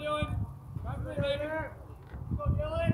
Dylan. Back to me, Dylan.